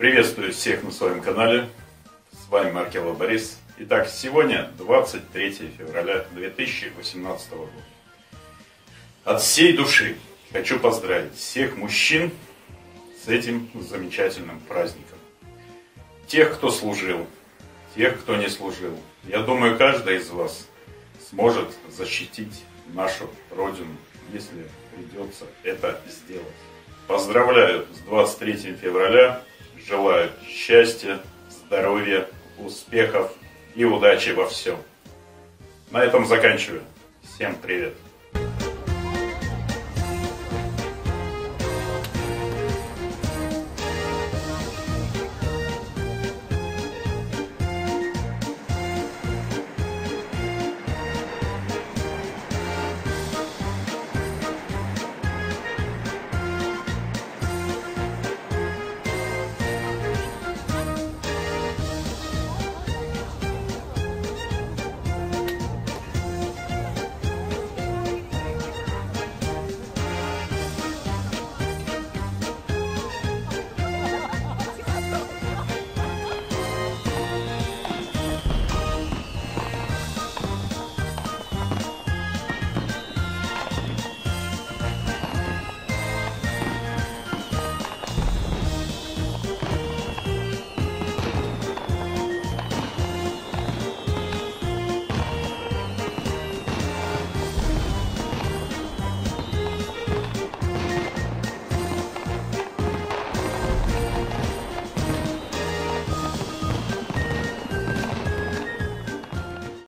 Приветствую всех на своем канале. С вами Маркелов Борис. Итак, сегодня 23 февраля 2018 года. От всей души хочу поздравить всех мужчин с этим замечательным праздником. Тех, кто служил, тех, кто не служил. Я думаю, каждый из вас сможет защитить нашу Родину, если придется это сделать. Поздравляю с 23 февраля. Желаю счастья, здоровья, успехов и удачи во всем. На этом заканчиваю. Всем привет.